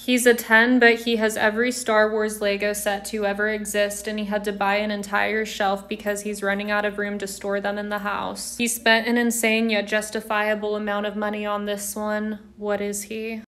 He's a 10, but he has every Star Wars Lego set to ever exist, and he had to buy an entire shelf because he's running out of room to store them in the house. He spent an insane yet justifiable amount of money on this one. What is he?